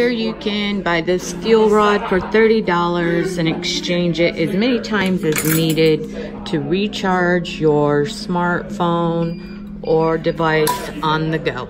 Here you can buy this fuel rod for $30 and exchange it as many times as needed to recharge your smartphone or device on the go.